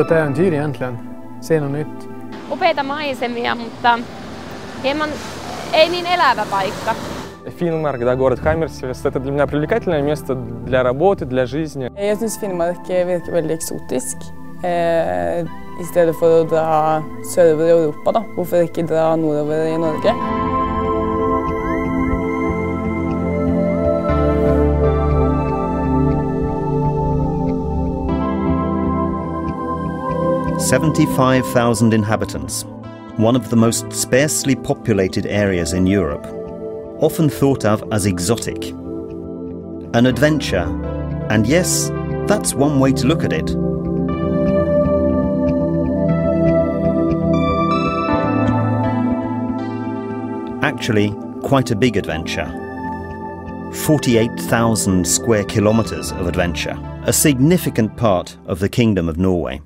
ett äventyr egentligen. Se något nytt. Upeita maisemia, mutta hieman ei niin elävä paikka. Финмарк, да, город Хаммерсвест, это для меня привлекательное место для работы, для жизни. Jeg syns Finnmark virker veldig eksotisk. Eh, I stedet for å dra sørover i Europa, da. Hvorfor ikke dra nordover i Norge? Seventy-five thousand inhabitants, one of the most sparsely populated areas in Europe, often thought of as exotic. An adventure, and yes, that's one way to look at it. Actually, quite a big adventure. 48,000 square kilometres of adventure, a significant part of the Kingdom of Norway.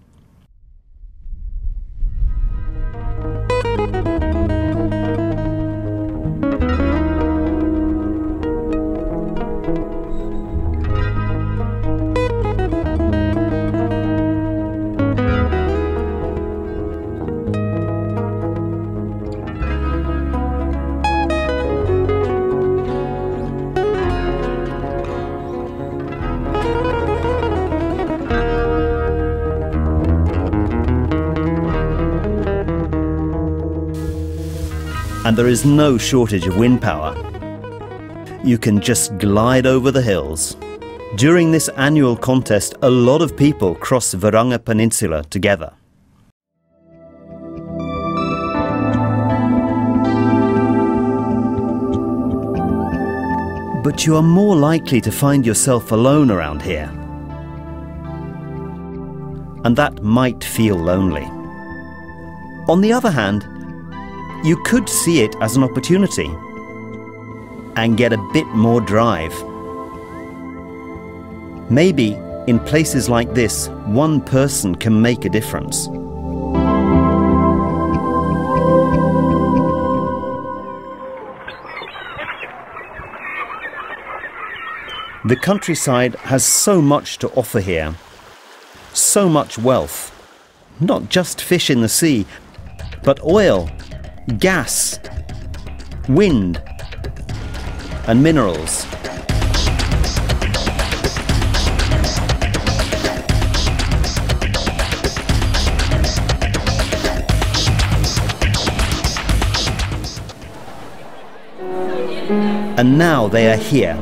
And there is no shortage of wind power. You can just glide over the hills. During this annual contest, a lot of people cross Varanger Peninsula together. But you are more likely to find yourself alone around here. And that might feel lonely. On the other hand, you could see it as an opportunity and get a bit more drive. Maybe in places like this, one person can make a difference. The countryside has so much to offer here, so much wealth. Not just fish in the sea, but oil, gas, wind, and minerals. And now they are here.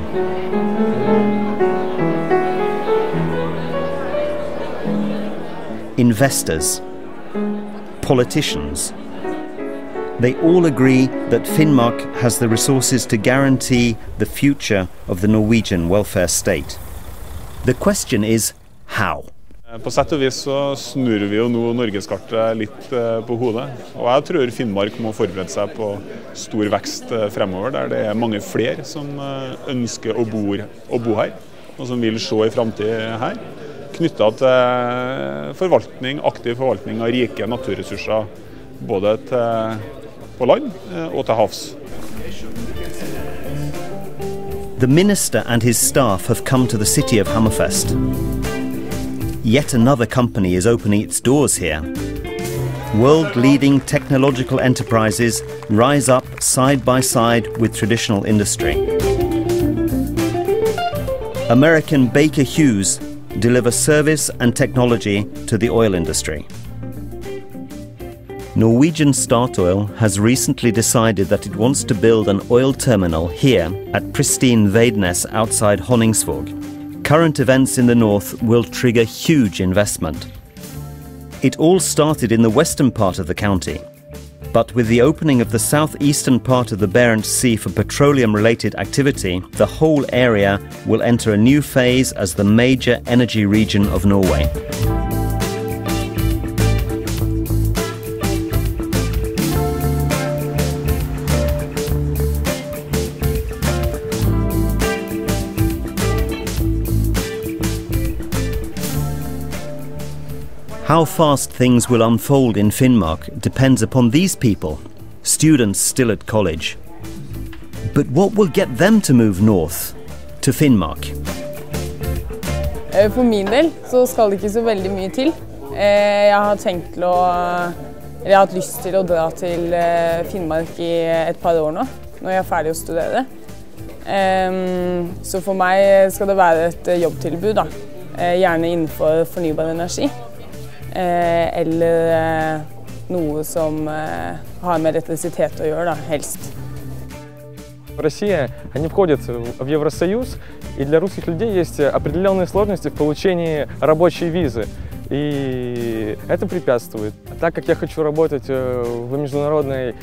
Investors, politicians, they all agree that Finnmark has the resources to guarantee the future of the Norwegian welfare state. The question is how? Eh, på sett og vis så snur vi jo nå norgeskartet litt eh, på hodet. Og jeg tror Finnmark må forberede seg på stor vekst eh, fremover, der det er mange flere som ønsker å bo, å bo her, og som vil se i framtid her. Knytta til forvaltning, aktiv forvaltning av rike naturressurser, både til på land eh, og til havs. The minister and his staff have come to the city of Hammerfest. Yet another company is opening its doors here. World leading technological enterprises rise up side by side with traditional industry. American Baker Hughes delivers service and technology to the oil industry. Norwegian Statoil has recently decided that it wants to build an oil terminal here at pristine Veidnes outside Honningsvåg. Current events in the north will trigger huge investment. It all started in the western part of the county. But with the opening of the southeastern part of the Barents Sea for petroleum related activity, the whole area will enter a new phase as the major energy region of Norway. How fast things will unfold in Finnmark depends upon these people, students still at college. But what will get them to move north, to Finnmark? For min del så skal det ikke så veldig mye til. Eh, jeg har tenkt til å Eller jeg har hatt lyst til å dra til eh, Finnmark i et par år nå, når jeg er ferdig å studere. Så for meg skal det være et jobbtilbud, da. Eh, gjerne innenfor fornybar energi. Eller noe som har med elektrisitet å gjøre, da, helst. Россия, они входят в Евросоюз, и для русских людей есть определенные сложности в получении рабочей визы. И это препятствует. Так как я хочу работать в международной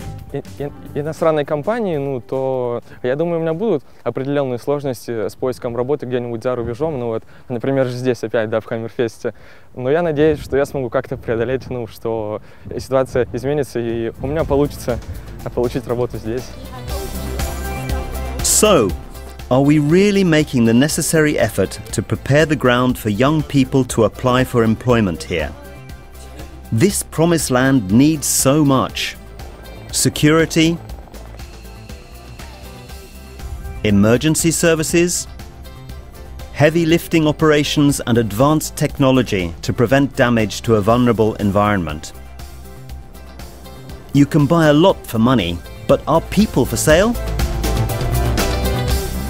иностранной компании, ну, то я думаю, у меня будут определенные сложности с поиском работы где-нибудь за рубежом. Ну вот, например, здесь опять, да, в Хаммерфесте. Но я надеюсь, что я смогу как-то преодолеть, ну, что ситуация изменится, и у меня получится получить работу здесь. So, are we really making the necessary effort to prepare the ground for young people to apply for employment here? This promised land needs so much security, emergency services, heavy lifting operations, and advanced technology to prevent damage to a vulnerable environment. You can buy a lot for money, but are people for sale?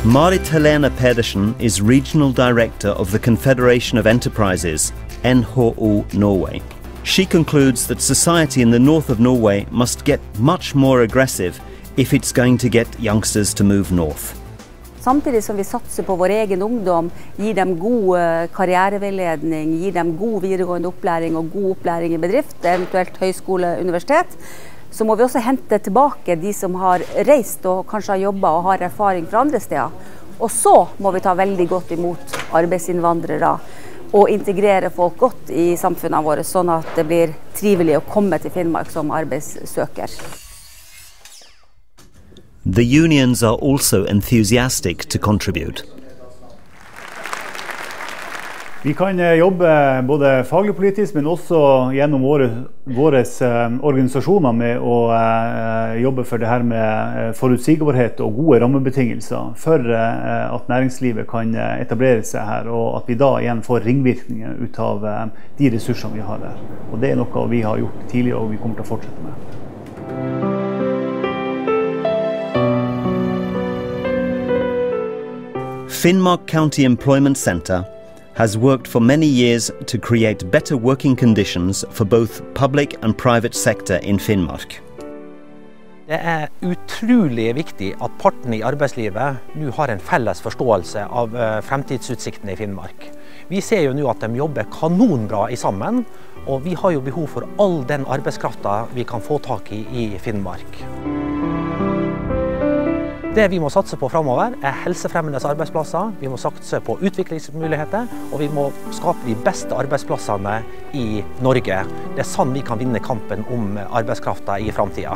Marit Helena Pedersen is Regional Director of the Confederation of Enterprises, NHO Norway. She concludes that society in the north of Norway must get much more aggressive if it's going to get youngsters to move north. Samtidig som vi satser på vår egen ungdom, gir dem god eh, karriereveiledning, gir dem god videregående opplæring og god opplæring i bedrift, eventuelt høyskole, universitet, så må vi også hente tilbake de som har reist og kanskje har jobba og har erfaring fra andre steder. Og så må vi ta veldig godt imot arbeidsinnvandrere integrere folk godt i samfunnene våre, sånn at det blir trivelig å komme til Finnmark som arbeidssøker. The unions are also enthusiastic to contribute. Vi kan eh, jobbe både faglig politisk, men også gjennom våre, våre eh, organisasjoner med å eh, jobbe for det her med forutsigbarhet og gode rammebetingelser for at næringslivet kan etablere seg her, og at vi da igjen får ringvirkninger ut av de ressursene vi har der. Og Det er noe vi har gjort tidligere og vi kommer til å fortsette med. Finnmark County Employment Centre has worked for many years to create better working conditions for both public and private sector in Finnmark. Det er utrolig viktig at partene i arbeidslivet nå har en felles forståelse av eh, fremtidsutsiktene i Finnmark. Vi ser jo nå at de jobber kanonbra i sammen, og vi har jo behov for all den arbeidskrafta vi kan få tak i i Finnmark. Det vi må satse på framover, er helsefremmende arbeidsplasser. Vi må satse på utviklingsmuligheter, og vi må skape de beste arbeidsplassene i Norge. Det er sånn vi kan vinne kampen om arbeidskrafta i framtida.